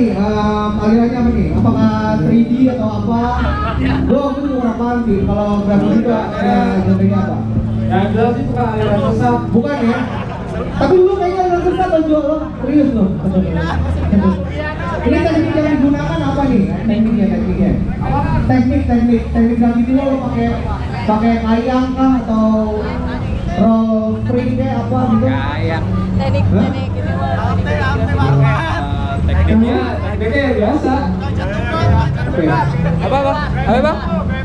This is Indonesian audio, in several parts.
nih? Um, alirannya apa nih? Apakah 3D atau apa? Lo itu umur apaan sih? Kalau grafis juga ada genrenya apa? Yang jelas sih suka aliran sesat. Bukan ya? Tapi lu kayaknya aliran sesat lo jual lo serius lo. Ini teknik yang digunakan apa nih? Tekniknya, tekniknya. Teknik, teknik, teknik grafis itu lo pakai pakai kayang kah atau roll spring kayak apa gitu? Kayak teknik teknik ini mah eh, tekniknya Tekniknya ya biasa. Oke. apa bang? Apa bang?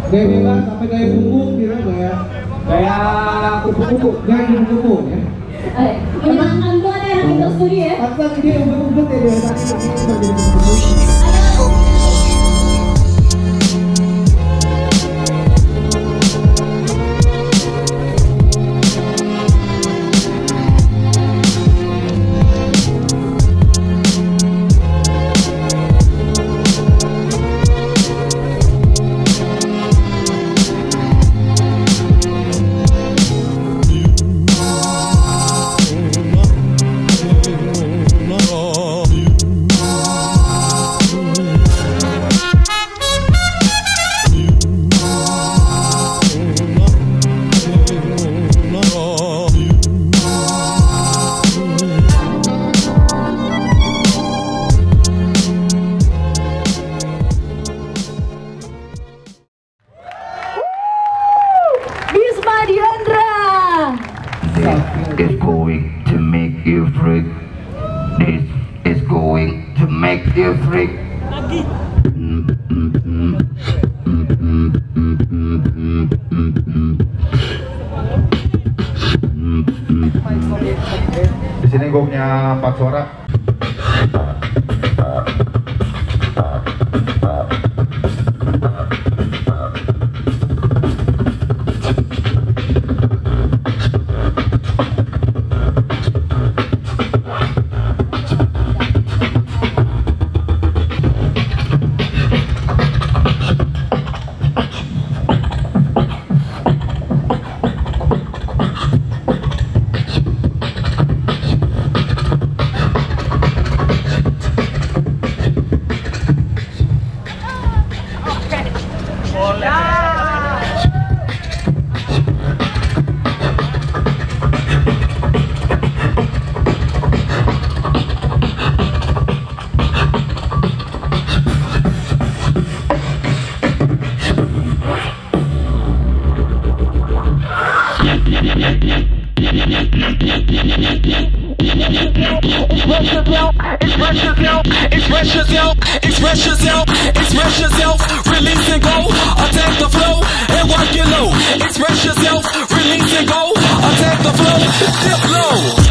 Gaya bebas sampai gaya punggung gitu gaya Kayak kupu-kupu. gaya kupu-kupu ya. eh menyenangkan banget ya anak kita studi ya Pantesan dia umpet-umpet ya This is going to make you freak. This is going to make you freak. Di sini gue punya empat suara. Express yourself, yourself, release and go, attack the flow and work it low. Yourself, release and go, attack the flow, dip low.